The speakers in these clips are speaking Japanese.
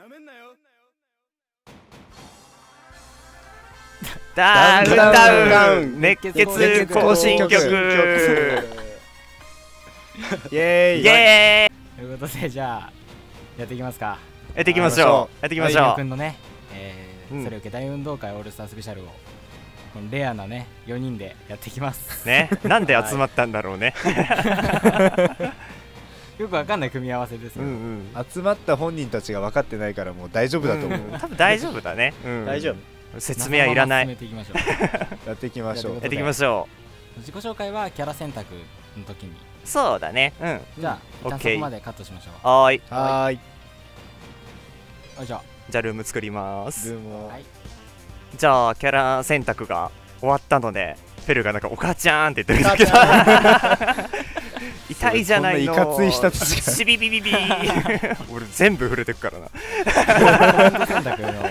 なめんなよ。ダウンダダウウン。ン熱血行進曲。イエーイ。イエーイ。ということでじゃあやっていきますか。やっていきましょう。やっていきましょ大くんのね、えーうん。それを受け大運動会オールスタースペシャルをこのレアなね4人でやっていきます。うね。なんで集まったんだろうね よくわかんない組み合わせですうんよ、うん。集まった本人たちが分かってないからもう大丈夫だと思う、多分大丈夫だね。うん。大丈夫。説明はいらない。進めていきましょう。やっていきましょう。ややっていきましょ自己紹介はキャラ選択の時に。うそうだね。うん。じゃあ一旦 OK そこまでカットしましょう。はーい。はーいあじゃじゃあルーム作ります。ルームを。はい。じゃあキャラ選択が終わったのでフェルがなんかお母ちゃんって言ってるんだけど 痛いじゃないの。こんないかつい人たちがシビビビビ。俺全部触れてくからな。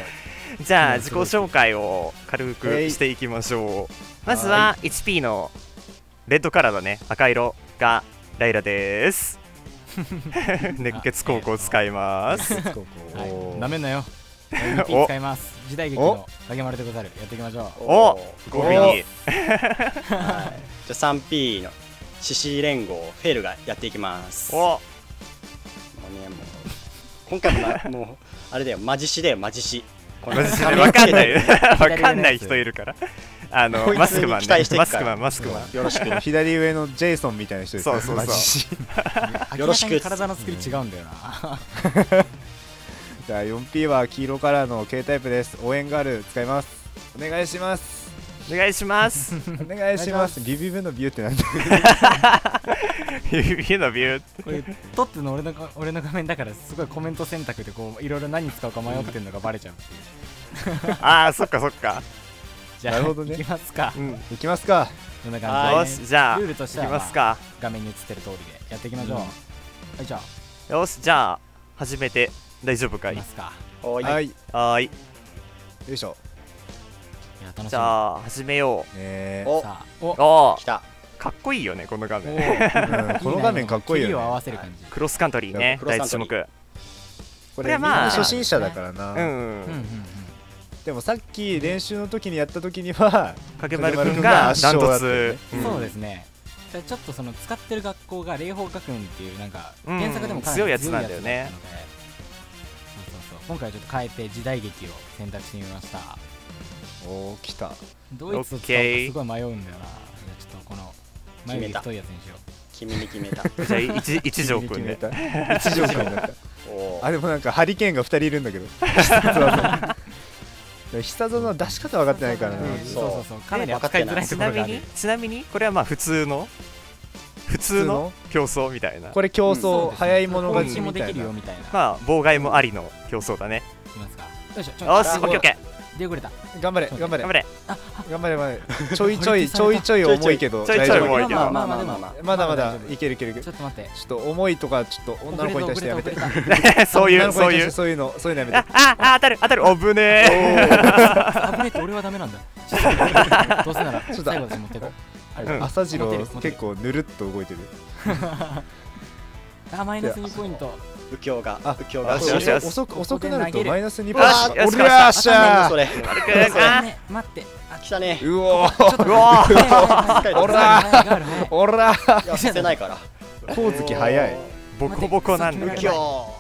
じゃあ自己紹介を軽くしていきましょう。まずは HP のレッドカラーだね赤色がライラです。熱血高校使います。なめんなよ。MVP 使います。時代劇の影丸でござる。やっていきましょう。お。ゴミに。はい、じゃあ 3P の獅子連合フェルがやっていきます。もおうねもう今回もなもうあれだよマジシだよマジシ。こマジで仮面わかんない。つけてわかんない人いるから。あのマスクマンね。マスクマンマスクマン。よろしく。左上のジェイソンみたいな人ですそうそうそう。マジシ。明らかに体の作り違うんだよな。じゃあ 4P は黄色カラーの K タイプです。応援ガール使います。お願いしますお願いします。お願いします。ビビブのビューってなんだ。指のビュー。これ撮ってるの俺のか俺の画面だからすごいコメント選択でこういろいろ何使うか迷ってるのがバレちゃうああそっかそっか。じゃあなるほどね。いきますか。うん。いきますか。こんなよ感じ？で、しじゃあルールとしていきは、ますか。画面に映ってる通りでやっていきましょう、うん。はいじゃあ。よしじゃあ始めて大丈夫かい？いきますか。おい。はい。よい。いしょじゃあ始めよね。おさあ。お来た。かっこいいよねこの画お面うん この画面かっこいいよね。わせる感じ、クロスカントリーね第一種目。これまあな初心者だからな、うんうんうん。うんでもさっき練習の時にやった時には影丸くんがダントツ。ねそうですね。じゃあちょっとその使ってる学校が霊峰学園っていうなんかうん。原作でもかなり強いやつなんだよね。今回はちょっと変えて時代劇を選択してみましたおお来た。ドイツと使うとすごい迷うんだよな。ちょっとこの眉毛太いやつにしよ君に決めた。じゃあ一一条くんね決めた。一条くんだったおあでもなんかハリケーンが2人いるんだけど。必殺の出し方分かってないからな、うそうそうそう。かなり扱いづらいちなみところがある。にちなみにこれはまあ普通の？普通の競争みたいな。これ競争、そうですね。早い者勝ち攻撃もできるみたいなよみたいな。まあ妨害もありの競争だね。いきますか。よいしょちょよしオあッケーオッケ出遅れた。頑張れ頑張れ。ー頑張れ。頑張れ頑張れ。ちょいちょい ちょいちょい重いけどちょいちょい大丈夫重いけど。まあまあまあまあまあまあまだまだいけるいけるちょっと待って。ちょっと重いとかちょっと女の子に対してやめて。そういうそういう。そういうのそういうのやめあて。ああ当たる当たる。おぶねえ。危ねえって俺はダメなんだ。ちょっとどうせなら。ちょっと最後まで持ってこう朝次郎結構ぬるっと動いてる あマイナス2ポイント。右京があ右京が。遅く遅くなるとマイナス2ポイント。おりゃっしゃーそれ。待って。あ来たね。うおーうわー待って。おら早い早い早いおら。いやさせないから。光月早い。ボコボコなんだ右京。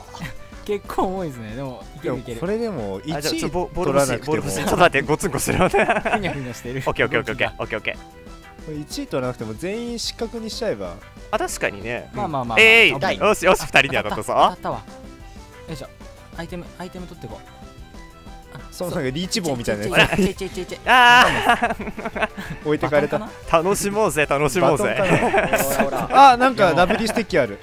結構重いですね。でもいけるいける。これでもあじゃあちょ1ボ位ちょっと待ってゴツンゴするオッふにゃふにゃしてるケーオッケーオッケーオッケーオッケーオッケー1位取らなくても全員失格にしちゃえばあ確かにね。まあまあまあえい。よしよし二人に当たった当ぞたったわ。よいしょ。アイテムアイテム取ってこう。あそのなんかリーチ棒みたいなやちょちょちょちょちょあつ置いてかれた楽しもうぜ楽しもうぜあなんか W ステッキある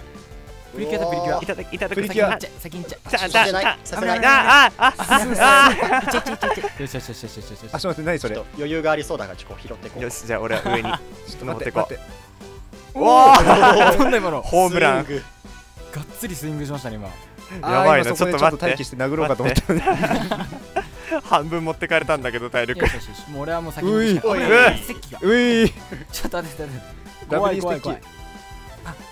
プリキュアだプリキュアいただきいただくプリキュア先に行っちゃ先に行っちゃじゃあさせないじゃあさせないあああああいっちゃいっちゃいっちゃいっちゃいよしよしよしよしよしよしよしあちょっと待って何それちょっと余裕がありそうだからちょっと拾ってこうよしじゃあ俺は上にちょっと登ってこ待ってうおー。飛んだ今の。ホームラン。がっつりスイングしましたね今。やばいな。ちょっと待って。待機して殴ろうかと思ったのに半分持ってかれたんだけど体力。よしよしよしもう俺はもう先にうい。うい。ちょっと待って待って。怖い怖い怖い。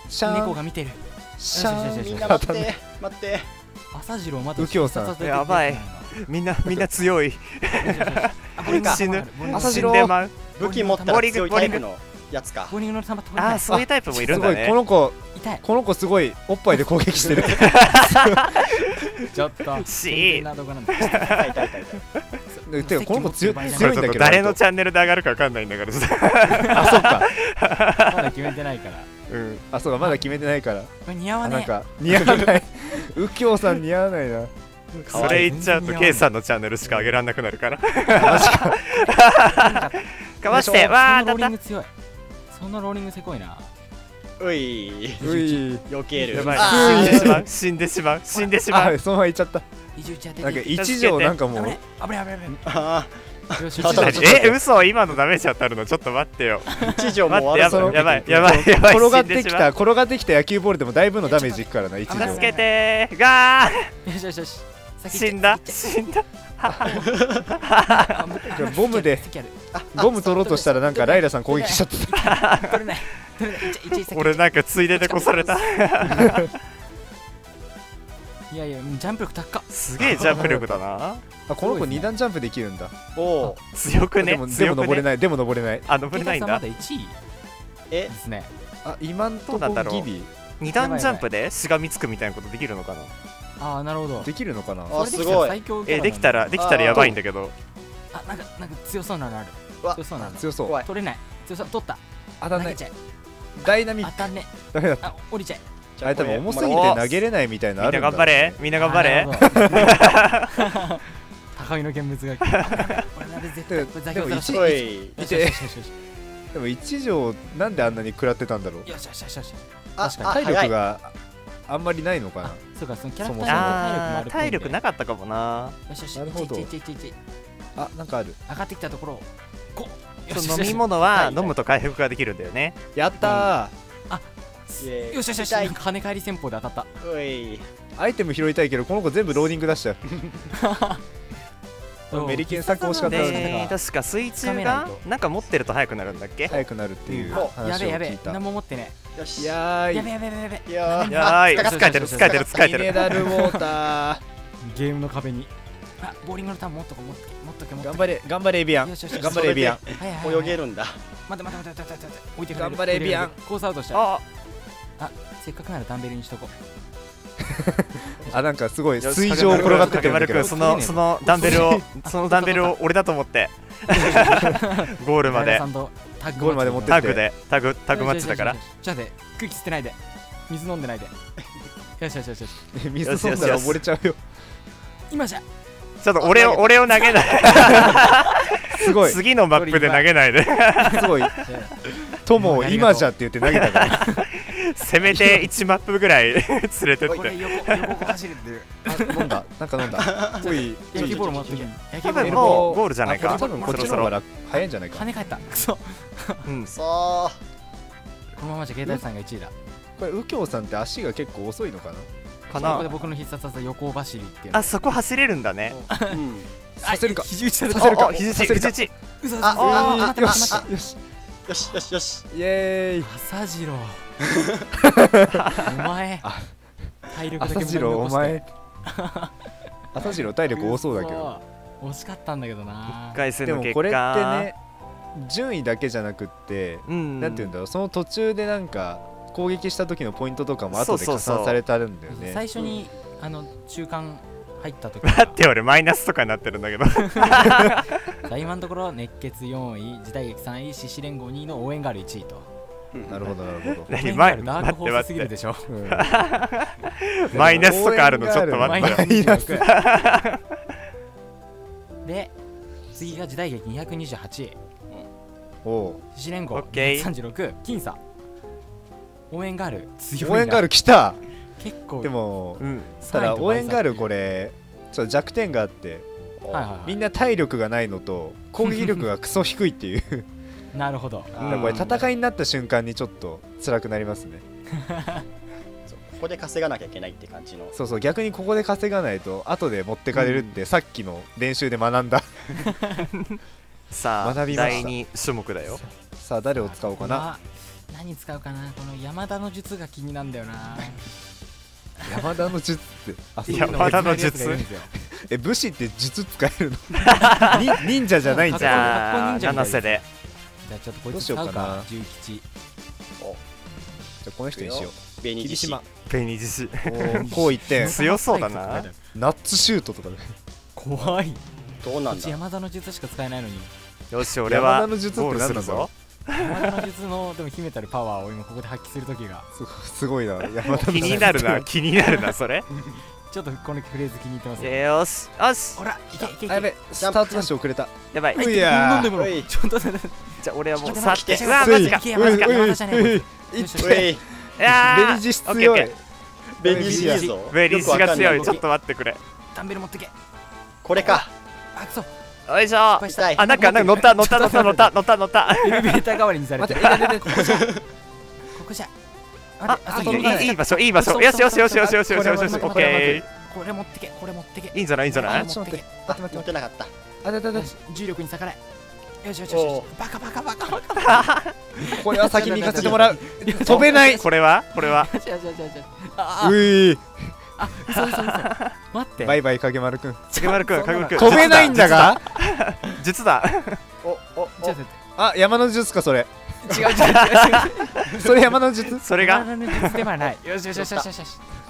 シャーン。猫が見てる。シャーみんな待って待って。朝次郎まだ右京さん。やばい。みんなみんな強い。死ぬ。死んでまう。武器持ったら強いタイプのやつか。ボーリングの球取れない。ああそういうタイプもいるすごいんだねこの子痛い。この子すごいおっぱいで攻撃してる。ちょっと。しな動画なんだ痛い痛い痛い痛いでてかこの子強強いんだけど。誰のチャンネルで上がるか分かんないんだからさ。あそっか。まだ決めてないから。うん。あそうかまだ決めてないから。これ似合わねあなんか似合わない。右京さん似合わないな。それ言っちゃうと K さんのチャンネルしか上げられなくなるから。かわして。えわーそのローリだっング強いそのローリングせこいな。うい。うい。避ける。やばい。あー。死んでしまう。死んでしまう。死んでしまう。あそのまま行っちゃった。21当てて。なんか危一条なんかもう。危ない。危ない。危あない。よしちょっとよしえ嘘今のダメージ当たるの？ちょっと待ってよ。ー一条も待ってやばい。やばい。やばい。やばい。転がってきた。転がってきた野球ボールでもだいぶのダメージいくからな一条。助けて。ーがよしよしよしー死んだ？死んだ？ボムでゴム取ろうとしたらなんかライラさん攻撃しちゃってた。取れない。取れない俺なんかついでで越された。いやいやジャンプ力高っ。すげえジャンプ力だな。あこの子二段ジャンプできるんだ。おお強くね？でもでも登れないでも登れない。あ登れないんだ。まだ1位え？ですね。あ今んとこギリ二段ジャンプでしがみつくみたいなことできるのかな？ああなるほど。できるのかな？あそれできたら最強キャラな。んだえできたらできたらやばいんだけど。あなんかなんか強そうなのある。強そうなの。強そう。取れない。強そう。取った。当たんない。ダイナミック。当たんねダメだった。あ降りちゃえ。あれ多分重すぎおて投げれないみたいなのみんなあるんだ頑張れ。みんな頑張れ。あーなるほど。高みの見物が。来る俺なら絶対これでも一でも一条なんであんなに食らってたんだろう。よしよしよしよしあ確かに。体力があんまりないのかな？そうかそのキャラクターの体体力もある力なかったかもな。よしよしなるほどいちいちいちいちいちあなんかある。上がってきたところをこそ飲み物ははい。飲むと回復ができるんだよね。やったイエーイ。よしよしよし。痛い。なんか跳ね返り戦法で当たっおい。ーアイテム拾いたいけどこの子全部ローディング出しちゃう。たメリケン作惜しかった。でねで確か水中がなんか持ってると速くなるんだっけ？早くなるっていううん。や話をべえやべえ。聞いた。何も持ってねよし。い。ややべえーやべ。えやべえやべ。やーやーい使疲れてる疲れてる疲れてミネるラルウォータゲームの壁に。あボーリングのターン持っとこ持っとけ持っとけ。頑張れ頑張れエビアン。よしよしよし頑張れエビアン。泳げるんだ。待って待って待って待って待って。置いてくれる。頑張れビアン。コースアウトした。あ。せっかくならダンベルにしとこう。あなんかすごい水上を転がってって丸君そのそのダンベルをそのダンベルを俺だと思って。ゴールまでタッグゴールまで持ってタグで。タグタグマッチだから。よしよしよしちょっと待って空気吸ってないで水飲んでないで。よしよしよしよし。水飲んだら溺れちゃうよ。今じゃ。ちょっと俺を俺を投げない。すごい。す次のマップで投げないで。ごい。友を今じゃって言って投げたからせめて1マップぐらい 連れてって。これ横横走るあ飲んだ？なんか飲んだ？おい野球ボールもらってる野球多分もうゴールじゃないか。あこれ多分こっちの方が楽早いんじゃないか？跳ね返った。く そう。このままじゃ携帯さんが1位だ。これ右京さんって足が結構遅いのかな？かここなで僕の必殺技横走りっていう。のあそこ走れるんだね。あうん。させるか。あ肘打ちされた。させるか。あ肘打ち肘打ち。嘘あ嘘あよしよしよしよしイエーイ朝次郎お前あ体力だけ無駄に前。朝次郎体力多そうだけど。嘘。惜しかったんだけどな。1回戦の結でもこれって果ね順位だけじゃなくってうん。なんて言うんだろうその途中でなんか攻撃した時のポイントとかも後で加算されたるんだよね。最初にあの中間入った時。待って俺マイナスとかになってるんだけど。今のところ熱血4位時代劇3位獅子連合2位の応援がある1位となるほどなるほど。何マイスすぎる待って。でしょ。うん。マイナスとかあるのちょっと待って。マイナス。で次が時代劇228位おう。獅子連合オッケー236僅差応援ガール強いな。応援ガール来た。結構でもうん。ただ応援ガールこれれちょっと弱点があってはいはいはい。みんな体力がないのと攻撃力がクソ低いっていうなるほど。これ戦いになった瞬間にちょっと辛くなりますね。ここで稼がなきゃいけないって感じの。そうそう逆にここで稼がないと後で持ってかれるってさっきの練習で学んだ。さあ学びました。第2種目だよ。さあ。誰を使おうかな？な何使うかな？この山田の術が気になんだよな。山田の術ってあそう。山田の術？え武士って術使えるの？に忍者じゃないんじじゃん学校忍者七瀬で。じゃあちょっとこいどうつ使うしようかな吉じゃあこの人にしよう。紅獅子霧島。紅獅子おーこう一点 強そうだな。ナッツシュートとかで。怖い。どうなんだ？山田の術しか使えないのに。よし俺は山田の術っするぞ。山田の術のでも秘めたるパワーを今ここで発揮する時が。すごすごいな。山田の気になるな気になるなそれ ちょっとこのフレーズ気に入ってますよよしよし。ほらいけいけいけ。あやべスタート。ダッシュ遅れた。やばい。うやー。飲んでもらおうちょっと待ってじゃあ俺はもうちょっとさってうわマジか。いけ山田か山田じゃねえこいつい。よしよしウェイい。やー。ベニジス強い。オッケーオッケ紅獅子いいぞ。ーベリーシが強い。ちょっと待ってくれ。ダンベル持ってけ。これか。あくそよいしょ。あなんかなんか乗った乗った乗った乗った乗った乗った。エレベーター代わりにされ待てここじゃ。ここじゃあいいいいい場所いい場所。よしよしよしよしよしよしよしよしオッケこれ持ってけこれ持ってけ。ーいいんじゃないいいんじゃない？あちょっと待ってあ待って待って持ってなかった。あだだだよし重力に逆らえ。よしよしよしよおしバカバカバカバカ。これは先に行かせてもらう。飛べない。これは？これは？よしよしよしよしあういあ嘘嘘嘘待って。バイバイ影丸くん。影丸くん影丸くん。飛べないんだが。実だおおあ山の術かそれ違う違う違う。違う それ山の術？それが？山田の術ではない。よしよしよしよしよし。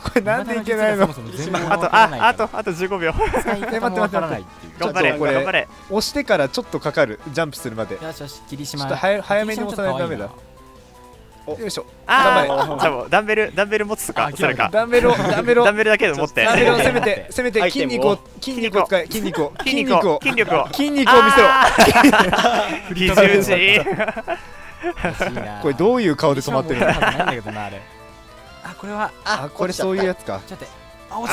これなんでいけないのあとああとあと15秒。使い方も わからない。っていう頑張れちょっとこれ頑張れ。押してからちょっとかかる。ジャンプするまで。よしよし霧島ちょっと早早めに押さないとダメだ。およいしょ。あ頑張れ。あじゃあダンベルダンベル持つとかあそれか。ダンベルをダンベルを。ダンベルだけで持って。ダンベルを攻めて 攻めて筋肉を筋肉を使え筋肉を。筋肉を筋力を。筋肉を見せろ。二重字 これどういう顔で止まってるの？あれ。あこれはあこれそういうやつか。ちょっとあ落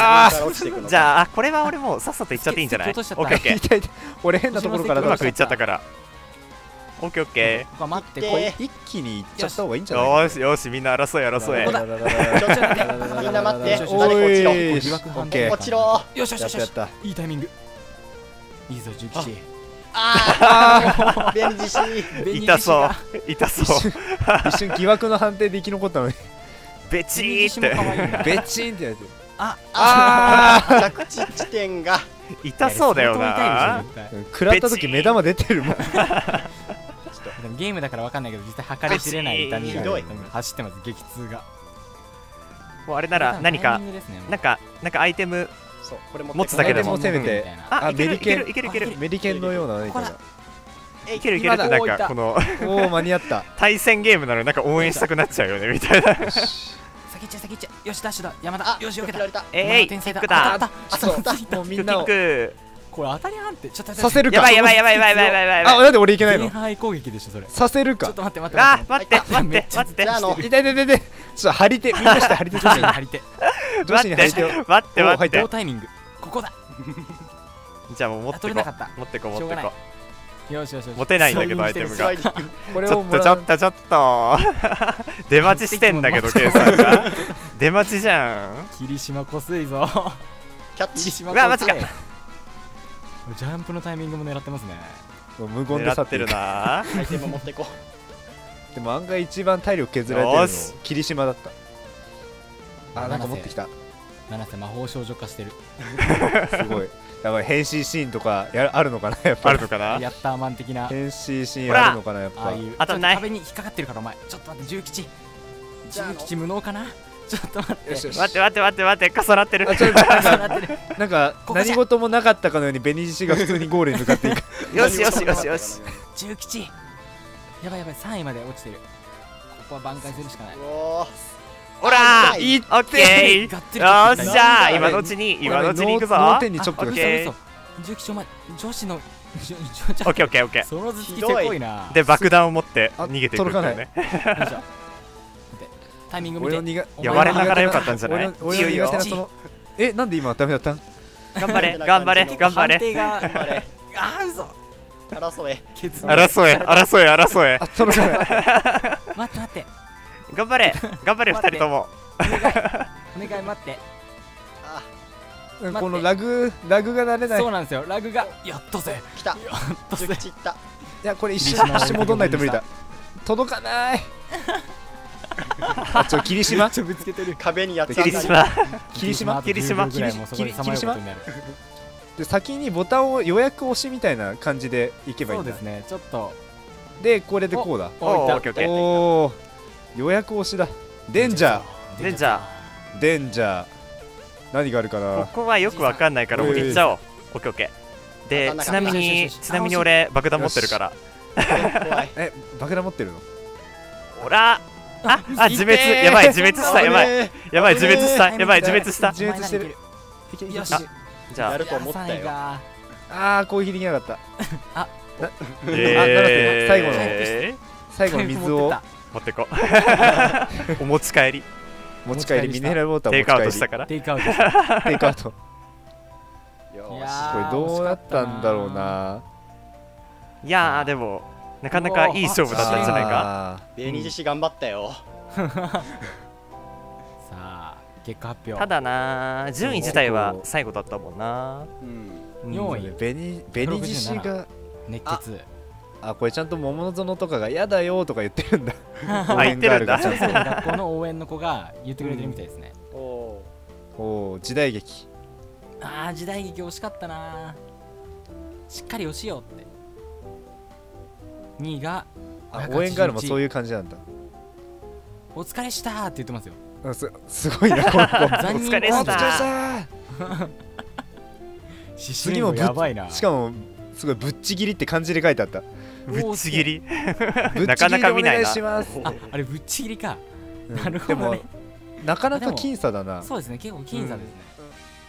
ちあじゃあこれは俺もうさっさと行っちゃっていいんじゃない？オッケー俺変なところからだうまくいっちゃったから。オッケーオッケここは待ってでこれ一気にいっちゃった方がいいんじゃない？ーよーしよしみんな争え争えみんな待って。おい疑惑判オッケー。落ちろよしよしよしいいタイミング。いいぞ重吉ああ紅獅子痛そう。痛そう。一瞬疑惑の判定で生き残ったのに。ベチーって。ベチンってやつ。ああ着地地点が痛そうだよな。食らった時目玉出てるもん。でもゲームだからわかんないけど実際計り知れない痛みがひどい。走ってます激痛が。もうあれなら何かねなんかなんかアイテムそうこれ持つだけでも。も攻めて。あメリケンるいけるいける。メリケンのような何かがいけるいける。なんかこのおお間に合った。対戦ゲームなのになんか応援したくなっちゃうよねみたいな。先行っちゃ先行っちゃよしダッシュだ。山田。あよしよけた。えい天才だ。当たったそう。当たったもうみんなを。これ当たり判定。ちょっとさせるか。クやばいやばいやばいやばいやばいやばいやばい。あなんで俺いけないの？前半攻撃でしょそれ。ちさせるか。ょっと待って待ってあ待って。待って待ってああの痛い痛い痛い痛いちょっと張り手みんなして張り手 張り手 女子に張り手を待って待って待って。同タイミング。ここだ。じゃあもう持ってこ取れなかった。持ってこ持ってこよしよしよし。持てないんだけどアイテムが。ちょっとちょっとちょっと。出待ちしてんだけどケイさんが。出待ちじゃん。霧島こすいぞ。キャッチ。霧島うわマジか。ジャンプのタイミングも狙ってますね。無言で去狙ってる。ってる。なアイテム持ってこでも案外一番体力削られてるのよし。霧島だったあなんか持ってきた。七瀬魔法少女化してる。すごい。やばい変身シーンとかやあるのかなやっぱり。あるのかな？ヤッターマン的な。変身シーンあるのかなやっぱ。ああいう当たんないちょっと壁に引っかかってるからお前。ちょっと待って重吉。重吉無能かな？ちょっと待って。よしよし。待って待って待って待って重なってる。なん重かなってる。なんかここじゃ。何事もなかったかのように紅獅子が普通にゴールに向かっていく。よしよしよしよし。重吉。やばいやばい3位まで落ちてる。ここは挽回するしかない。うおーほらあい。いオッケー。よっしゃい今のうちに今のうちに行くぞ。脳天にチョップがオッケー。嘘嘘重吉お前女子のじょじょオッケーオッケーオッケー。その頭突きせこいな。で爆弾を持ってあ逃げていくんだよね。タイミング見呼ばれながらよかったんじゃない？俺の俺のいいよ。苦手なそのえなんで今ダメだった？ん頑張れ頑張れ。頑張れ。あー嘘。争え。争え争え争え。あ届かない。待って待って頑張れ。頑張れ二人とも。お願い。お願い待って。あこのラグラグが慣れない。いそうなんですよ。ラグがやったぜ来た。やったぜいった。やこれ一霧島瞬一瞬戻んないと無理だ。届かない。あちょ霧島？ちょぶつけてる。壁にやつ霧当た。り島。霧島？霧島ぐらいもうそこで先にボタンを予約押しみたいな感じでいけばいいんだ。そうですね。ちょっと。でこれでこうだ。おおおお予約押しだ。デンジャデンジャーデンジャー何があるかこな？こはよくわかんないからもう行っちゃおう。オッケーオッケー。でちなみにちなみに俺爆弾持ってるから。怖い え爆弾持ってるの？ほら。ああ自滅。やばい自滅した。やばい。いやばい自滅した。えーやばい自滅した。自滅してる。よし。あじゃあ。やると思ったよ。がああ攻撃できなかった。えー最後のえ最後の水をー持ってこ。お持ち帰り。持ち帰り。ミネラルウォーターテイクアウト持ち帰り。したから。テイクアウト。テイクアウト。こよいやーーれどうなったんだろうな。いやーでもなかなかいい勝負だったんじゃないか。かベニジシ頑張ったよ。さあ結果発表。ただなー順位自体は最後だったもんな。うん。うん。4位。ベニベニジシが熱血あこれちゃんと桃の園とかが嫌だよとか言ってるんだ。あ言ってるんだ応援ガールがちゃん先生の学校の応援の子が言ってくれてるみたいですね。おおとおー時代劇。あー時代劇惜しかったな。しっかり押しようって。2位があ応援ガールもそういう感じなんだ。お疲れしたーって言ってますよ。うんすすごいなこの子。お疲れした。お疲れした次 もやばいな。しかもすごいぶっちぎりって漢字で書いてあったぶっちぎり？なかなか見ないな。ああれぶっちぎりか。うん。なるほでもどねなかなか僅差だな。そうですね結構僅差ですね。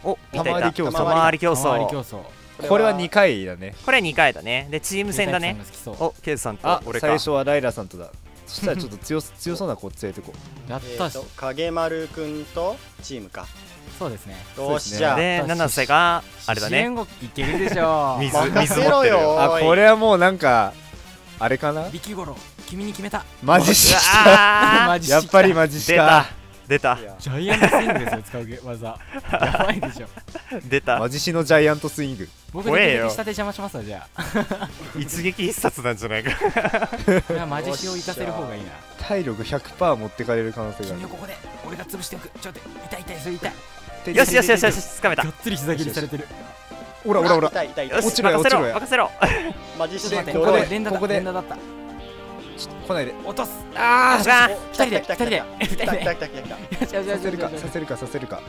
おいたいた。玉割り競争。玉割り競玉割り競争。争これは2回だね。これ2回だね。でチーム戦だね。おケイズさんあと俺か。最初はライラさんとだ。そしたらちょっと強す 強そうな子連れてこそう。やっえたしーと影丸くんとチームか。そうですね。よしそうですね。じゃあで七瀬があれだね。支援国いけるでしょ水任水せろ持ってるよ。あこれはもうなんかあれかな？力五郎君に決めた。マジシあ マジやっぱりマジシか？た。出た。いやジャイアントスイングですよ使う技やばいでしょ。出た。マジシのジャイアントスイング僕怖えよで下で邪魔しますわじゃあ。一撃必殺なんじゃないか。これはマジシを行かせる方がいいな。体力100%持ってかれる可能性があ君をここで俺が潰しておく。ちょっと痛い痛いそれ痛い。るよしよしよしよし掴めた。がっつり膝切りされてるほらほらほら。痛い痛い痛い。落ちろよ任せろ落ちろよ。任せろ。マジシちょっと待ってここでここ連打だここで。連打だ。ったちょっと来ないで。落とす。あうわお二人で来た来た来た二人で。来た来た来た来た来た。よしよしよさせるかさせるかさせるか。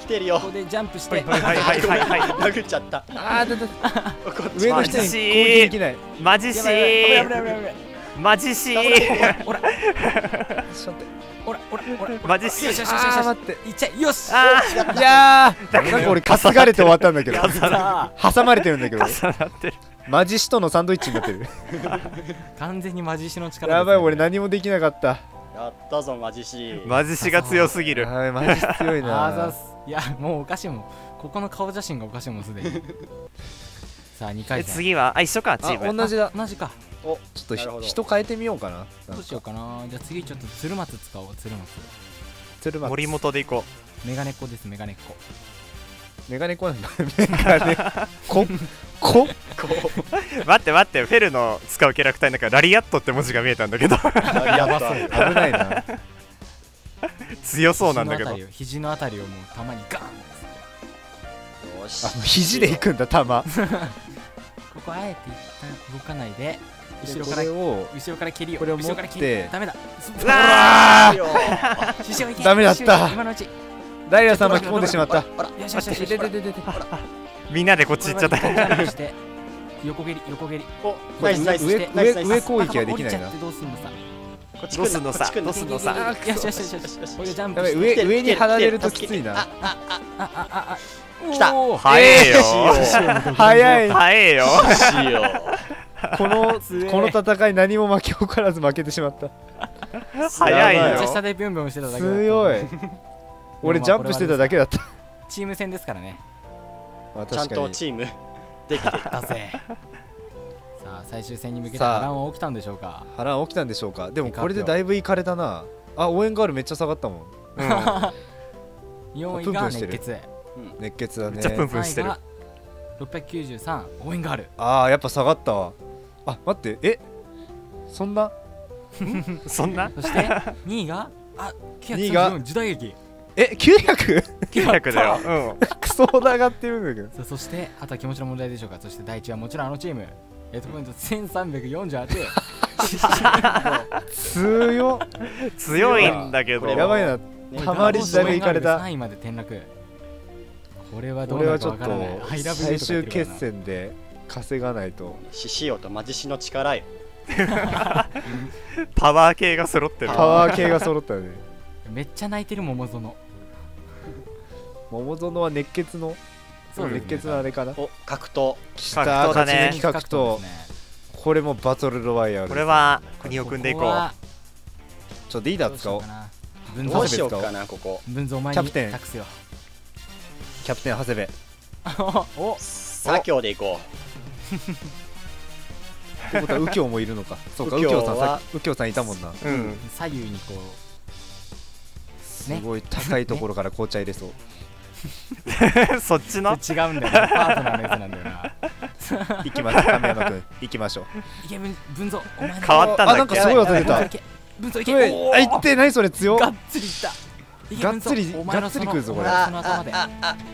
来てるよ。ここでジャンプして。はいはいはいはい。はい殴っちゃった。あーだだ 上の人に攻撃できない。マジシやばいやばいやばいやばいやばいマジシほら。ちょっと。待ってほらほらほら。マジシよしよしよしよしあー待って。いっちゃいよし。あいやー。なんか俺担がれて終わったんだけど。さ挟まれてるんだけどあ重なってる。マジシとのサンドイッチになってる。あ完全にマジシの力やばい俺何もできなかった。やったぞマジシマジシが強すぎる。やばいマジ強いな。あーざっす。いやもうおかしいもん。ここの顔写真がおかしいもんすでに。さあ2回戦。で次はあ一緒かチーム。あ同じだ。同じかおちょっと人変えてみようかな。どうしようかな。じゃあ次ちょっと鶴松使おう。鶴松。鶴松。森本でいこメガネっ子です。メガネっ子。メガネコなんだ。メガネ。ここう。待って待って。フェルの使うキャラクターの中ラリアットって文字が見えたんだけど。やばそう。危ないな。強そうなんだけど。肘のあたりを肘のあたりをもうたまにガンよし。肘で行くんだ玉。ここあえて一旦動かないで後ろこかられを後ろから蹴りをこれを後ろから蹴り持ってダメだダメだった。ダイヤさん巻き込んでしまった。みんなでこっち行っちゃった。横蹴り横蹴り。おナイスナイス。上ナイスナイスナイス。上攻撃はできないな。どうすんのさ。こっちどうすんのさ。どうすんのさ。あよしよしよしよし。これでジャンプ上上に離れるときついな。あああああああ来た早いよ早い早よ このこの戦い何も巻き起こらず負けてしまった。早いよ。めっちゃ下でビュンビュンしてただけだった。強い。俺ジャンプしてただけだった。チーム戦ですからね。まあちゃんとチームできてる。だ ぜさあ最終戦に向けて波乱は起きたんでしょうか？腹起きたんでしょうか。でもこれでだいぶいかれたな。あ応援ガールめっちゃ下がったもん。うん。4位がプンプンしてる熱血。熱血だね。めっちゃプンプンして3位るが693応援があるあーやっぱ下がったわあ待ってえそんな？そんな？そして2位が？あ二位が？934時代劇。え 900? 900だよ。うん。クソ上がってるんだけど。さあそしてあとは気持ちの問題でしょうか。そして第一はもちろんあのチーム。えっとポイント1348強っ。強いんだけど。やばいな。ねた。まり時代がいかれた3位まで転落。これはどう俺なるかはちょっとわからないハイラブ最終決戦で稼がないと。獅子王とマジシの力よ。パワー系が揃ってる。パワー系が揃ったよね。な めっちゃ泣いてる桃園。桃園は熱血の？そうね。熱血のあれかな？お格闘。き格た勝ち闘だね格闘これもバトルロワイヤルこれは国を組んでいこう。ちょっとリーダー使おう。どうしようかなここ。文蔵お前にキャプテン。託すよ。キャプテン長谷部。お左京でいこってことは右京もいるのか。そうか右京さん右京さんいたもんな。うん。左右にこすごい高いところから紅茶入れそう。そっちの？う違うんだよねパートナーのやつなんだよな。行きましょう亀山君行きましょう。いけ文文蔵お前の変わったんだっけ？あなんかすごい技出た。いけ。文蔵いけ。いって何それ強っ。がっつりいったがっつりがっつり来るぞこれ。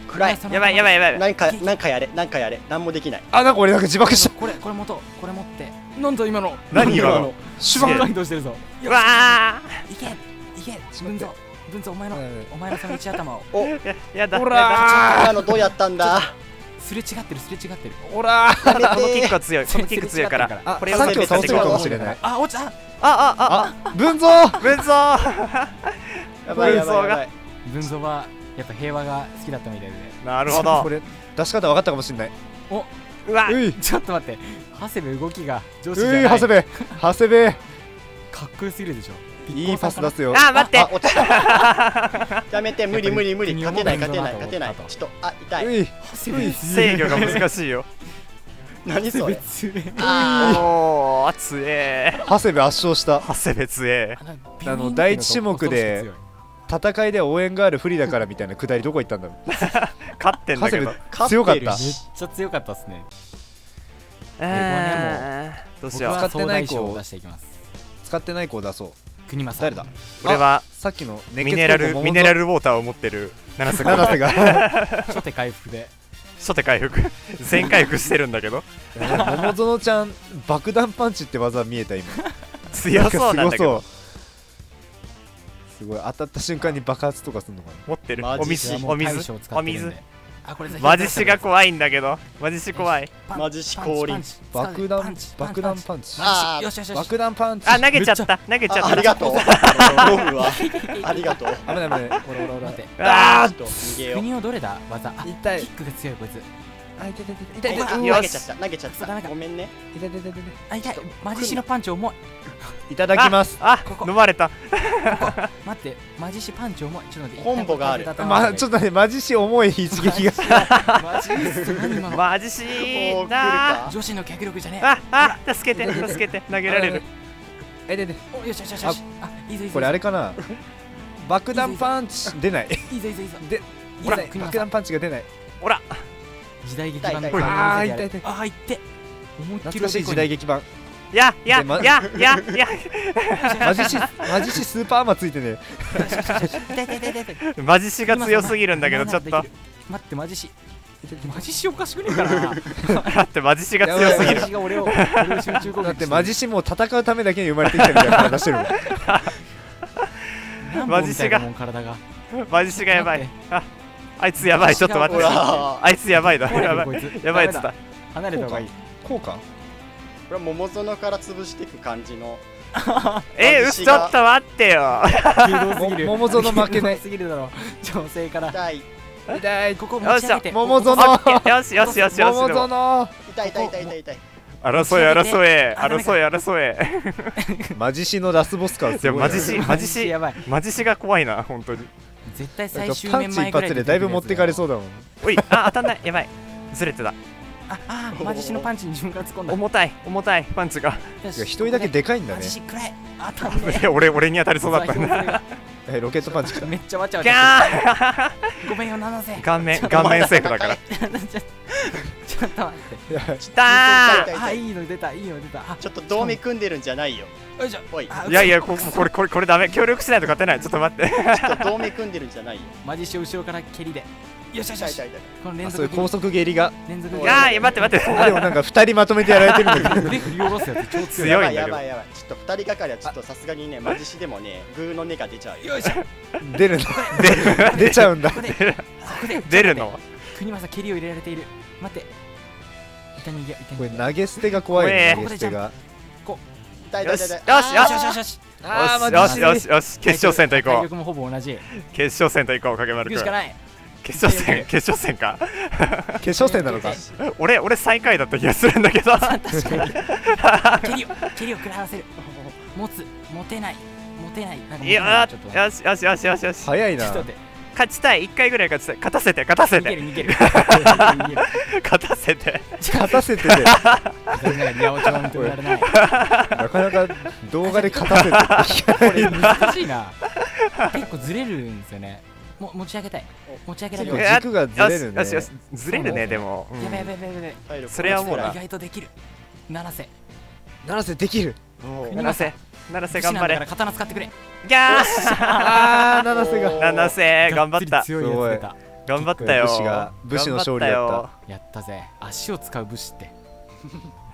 暗い。やばいやばいやばい。なんかなんかやれ。なんかやれ。なんもできない。あなんか俺なんか自爆したこれこれ元これ持って。なんだ今の。何今の？シュすげえ。バガイドしてるぞ。うわいけ。いけ。文蔵。文蔵お前のお前のその一頭を。おーややだ。ほやら今のどうやったんだ。すれ違ってるすれ違ってる。ほらだこのキックは強い。このキック強いから。あこれをさっきを倒せるかもあしれない。あ落ちたあああ文蔵。あ文蔵 やばいやばいやばい。文蔵はやっぱ平和が好きだったみたいで。なるほど。これ出し方分かったかもしれない。うわ。ういちょっと待って。長谷部動きが女子じゃない。うい長谷部長谷部かっこよすぎるでしょ。いいパス出すよ。あ待って。あ落ちた。やめて無理無理無理。勝てない勝てない勝てない。ちょっとあ痛い。うい。長谷部制御が難しいよ。何それ？あおー強え。長谷部圧勝した。長谷部強え。あの第一種目で戦いで応援がある不利だからみたいなくだりどこ行ったんだろう。勝ってんだけど。強かった。めっちゃ強かったですね。えーどうしよう。使ってない子を出していきます。使ってない子を出そう。国政。誰だ？これはさっきのミネラルミネラルウォーターを持ってる七瀬君七瀬が 初手回復で。初手回復。全回復してるんだけど。桃園ちゃん爆弾パンチって技見えた今。強そうなんだけどすごい。当たった瞬間に爆発とかするのかな？持ってる。お水。お水。お水。あこれマジシが怖いんだけど。マジシ怖い。マジシ降臨パンチ。爆弾パンチ。爆弾パンチ。あー。よしよしよし。爆弾パンチ。あ投げちゃった。投げちゃった。あありがとう。ロブは。ありがとう。危ない危ない。ほらほらほら待って。あちょっと逃げよう。国をどれだ？技。あ痛いキックが強いこいつあ痛い痛い痛い痛い。投げちゃった。投げちゃった。ごめんね。痛い痛い痛い痛い。あ痛い。マジシのパンチ重い。いただきます。あここ。飲まれた。待ってマジシパンチ重い。ちょっと待ってコンボがある。まあちょっとねマジし重い一撃が。マジ何今のマジシだか女子の脚力じゃねえ。ああ助けて助けて。投げられる。えででおよしよしよしよし。あいいぞいいぞこれあれかな。爆弾パンチ出ない。いいぞいいぞいいぞ。でほら爆弾パンチが出ない。ほら時代劇版の痛い痛いあー痛い痛いあー痛い懐かしい時代劇版。ややでまややや。マジシマジシスーパーマーついてね。痛い痛い痛い痛い痛いマジシが強すぎるんだけどちょっと。待ってマジシ。マジシおかしくねえかなだってマジシが強すぎる。マジシが俺を俺を集中攻撃だってマジシも戦うためだけに生まれてきた みたいな体してるもんママジシが。マジシがやばい。ああいつやばいちょっと待ほって。らあいつやばいだやばい。やばいっつった。離れた方がいい。こうか？これは桃園から潰していく感じの。えうちょっと待ってよ。桃園負けない。すぎるだろ。女性から。痛い。痛い。ここよっしゃ持ち上げて。桃園。よしよしよしよし桃園。痛い痛い痛い痛い痛い。争え争え争え争え マジシのラスボス感すごいいやマジシ。マジシやばい。マジシが怖いな本当に絶対最終パンチ一面前ぐらい発でだいぶ持ってかれそううだもん。おいあ当たんない。やばい。ずれてた。ああーマジシのパンチに自分から突っ込んだ。重たい重たいパンチが。一人だけでかいんだね。マジシくらい当たんねいや 俺俺に当たりそうだったんだ。だえロケットパンチめっちゃわちゃわギちゃ ごめんよ七瀬。顔面顔面セーフだから ちょちょちょっと待って。きたー。あいいの出たいいの出た。あちょっと同盟組んでるんじゃないよ。よいしょおいやいやここれこれこれダメ。協力しないと勝てない。ちょっと待って。ちょっと同盟組んでるんじゃないよ。マジシ後ろから蹴りで。よしよしよし。痛い痛い痛い。この連続蹴り速蹴りが。連続蹴いやーいや待って待って。でもなんか二人まとめてやられてるんだけど。振り下ろすやつ超強い。強いんだけど。やばいやばいやばい。ちょっと二人がかりはちょっとさすがにね マジシでもねグーの根が出ちゃうよ。よいしょ。出るの。出ちゃうんだ。出るの。国政蹴りを入れられている。待って痛逃げ痛これ逃げ投げ捨てが怖い投げ捨てが。痛い痛いよしよし痛い痛いよしよしよしよし。あーよしよしよしよし。決勝戦と行こう。もほぼ同じ。決勝戦と行こう影行丸君決勝戦決勝戦か。決勝戦なのか。俺俺最下位だった気がするんだけど。確かに。蹴りを蹴りを食らわせる。持つ持てない持てない。いやちょっとよしよしよしよしよし。早いな。ちょっと待って勝ちたい。1回ぐらい勝ちたい。勝たせて勝たせて。る逃げる逃げる。勝たせて。勝たせててなかなか動画で勝たせてこれ難しいな。結構ずれるんですよね。も持ち上げたい。持ち上げられる。結構や軸がずれるね。ずれるねでも、うやばいやばいやばい体力それはもうな。意外とできる。七瀬七瀬できる。七瀬七瀬頑張れ。刀使ってくれ。ギャーしあー七瀬。が。七瀬頑張った。がっつり強いやつ出た。頑張ったよ。武士が武士の勝利だった。やったぜ。足を使う武士って。よ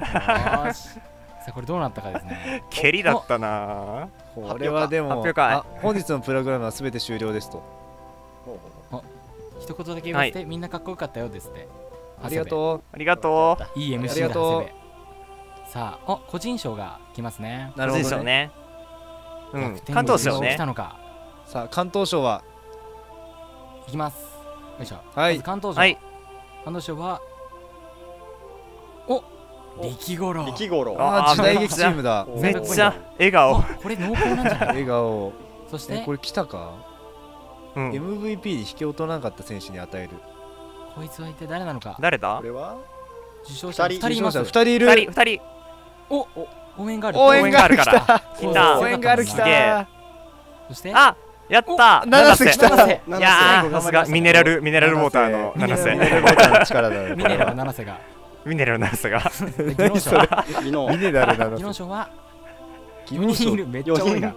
ーし。さあこれどうなったかですね。蹴りだったな。これはでも発表会あ本日のプログラムは全て終了ですと。一言だけ言わせて、みんなかっこよかったよですって。ありがとありがとう。いい MC だありがとうさあお個人賞が来ますね。うなるほどね賞ね。うん。関東賞来ねたのか。さあ関東賞は？いきます。よいしょ。はい。まず関東賞、はい。関東賞はお力五郎。力五郎。ああー時代劇チームだ。おめっちゃ笑顔。あこれ濃厚なんじゃない？笑顔。そして？えこれ来たか？うん。MVP に引きを取らなかった選手に与える。こいつは一体誰なのか。誰だ？これは？受賞者二人。2人います。受賞者2人いる。二人二人お応援がある。応援がある。来応援がた。来た。応援がある来た。そして？あやった。七瀬。来た。七瀬。いやーさすが。ミネラルミネラルウォーターの七瀬。ミネラルボタンの力だね ミネラル七瀬が。ミネラルの七瀬が。で技能賞ミネラルな技能の賞は技4人めっちゃ多いな。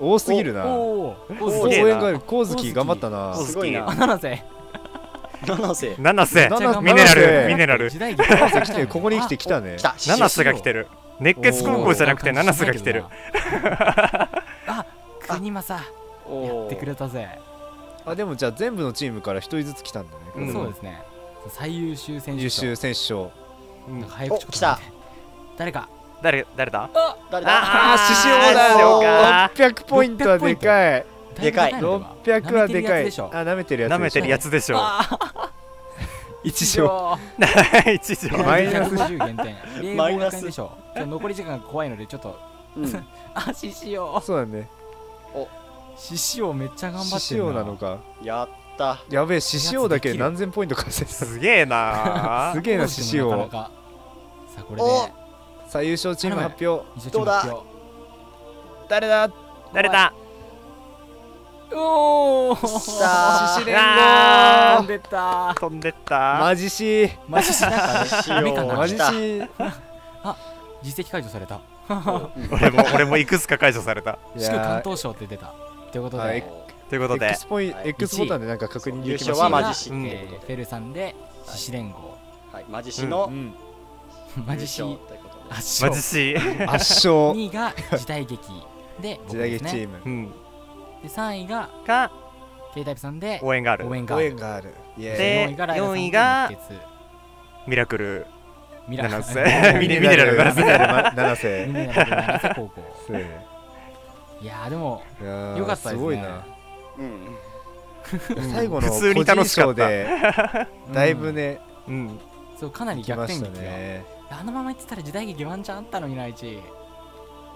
多すぎるな。応援がある光月頑張ったな。すごいな。あ七瀬。七瀬。七瀬。七ミネラル七瀬。ミネラル。時代劇七瀬来てここに来て来たね。七瀬が来てる熱血高校じゃなくて七瀬が来てる。あ国政。やってくれたぜ。あでもじゃあ全部のチームから一人ずつ来たんだね。うん。そうですね。最優秀選手賞。優秀選手賞。うん。早口お来た。誰か。誰誰だ？誰だ？ああー獅子王だ。か600ポイント。はでかい。でかい。だぶ高の600はでかいあ舐めてるやつ。舐めてるやつつでしょ一勝 一条マイナス150減点0マイナス。でしょ。残り時間が怖いのでちょっと。うん。あ獅子王。そうだね。獅子王めっちゃ頑張って獅る子王なのか。やった。やべえ獅子王だけで何千ポイント稼いだ。すげえな。すげえな獅子王。さあこれで。お。最優勝チーム発表。一どうだ？誰だ？誰だ？おおさあ。獅子連あ合飛んでった。飛んでった。マジシマジなんかマジシ実績解除された。俺も俺もいくつか解除された。い祝関や東賞って出た。ということで、はい。ーということで。X ポイントはい。X ボタンでなんか確認でき優勝ますはマジシえー。フェルさんで獅子連合。はい。マジシのうん。マジシ圧勝。マジシ圧勝。2位が時代劇。で僕時代劇チーム。うんで3位がが K タイプさんで応援がある。応援が応援がある。イエーイで4位がライダーさんで4位が熱血ミラクル。ミラ七瀬ミネミネラル。七瀬ミネラル。ま七瀬ミネラル。七瀬高校。いやーでもいやーよかったですね。すごいな。うん。最後の 普通に楽しかった。個人賞でだいぶねうん。そうかなり来ました逆転劇が、ね。あのまま言ってたら時代劇ワンチャンあったのにな一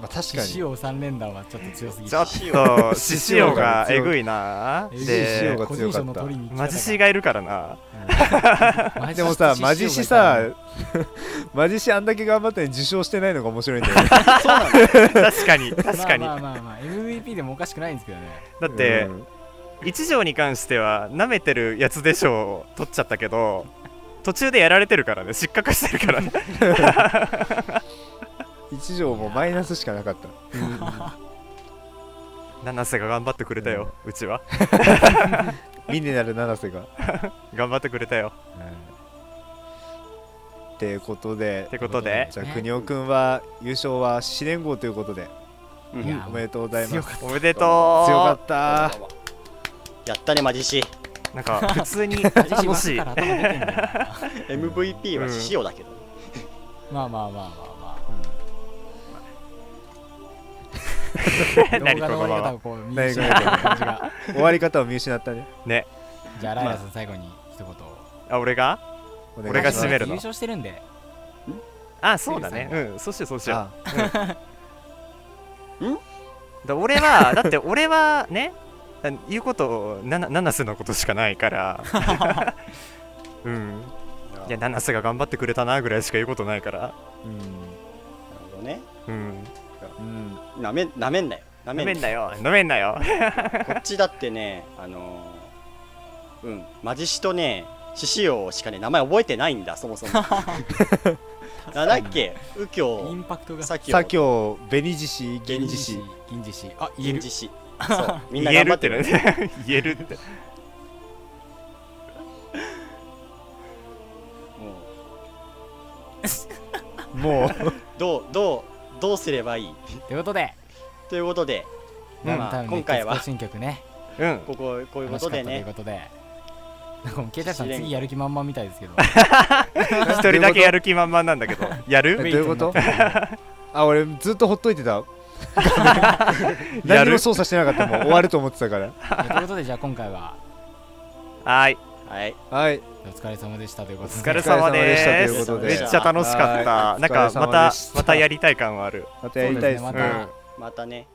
まあ確かに。獅子王3連弾はちょっと強すぎちょっと獅子王がえぐいな。えぐいでが個人賞の取りにマジシがいるからな。マジでもさ獅子王マジシさマジシあんだけ頑張ったのに受賞してないのが面白いんだよね。確かに確かにまあまあまあまあ MVP でもおかしくないんですけどね。だってうん。一条に関しては舐めてるやつでしょを取っちゃったけど途中でやられてるからね。失格してるからね 一条もマイナスしかなかった。七瀬が頑張ってくれたよ、うちは。ミネラル七瀬が。頑張ってくれたよ。ってことでってことで。じゃあ国尾くんは優勝は四年号ということで。うん。いやおめでとうございます。おめでとう。強かった。やったねマジシなんか普通に た楽しい MVP は獅子王だけど、まあまあまあまあまあ 何動画の終わりこのまま方をこう見失った感じが。終わり方を見失ったね。ね。じゃあライラさん最後に一言。あ俺が？俺が締めるの。優勝してるんで。あそうだね。うんそうしようそうしよあう だ俺はだって俺はね言うことなな七瀬のことしかないから。うん。いや。七瀬が頑張ってくれたなぐらいしか言うことないから。うんなめなめんなよ。なめん。なよ。飲めんなよ。こっちだってねあのーうんマジシとね獅子王しかね名前覚えてないんだそもそも。なんだっけ？右イ京ンパクトが。左京。左京紅獅子銀獅子。銀獅子。あ銀獅子。そうみんな頑張ってる。ね。言えるって。もう。もう。どうどうどうすればいい？ということで。ということで、うんまあ今回は熱血行進曲ね。うん。こここういうことで楽しかったというねことで。なんかもう携帯さん次やる気満々みたいですけど。一人だけやる気満々なんだけど。やえるどういうこと？あ俺ずっとほっといてた。や何るも操作してなかった。もう終わると思ってたから。ということでじゃあ今回は。はーいはい。はい。お疲れ様でしたということで。お疲れ様でしたというすことで。めっちゃ楽しかった。はい。なんかまたまたやりたい感はある。またやりたいですねまたね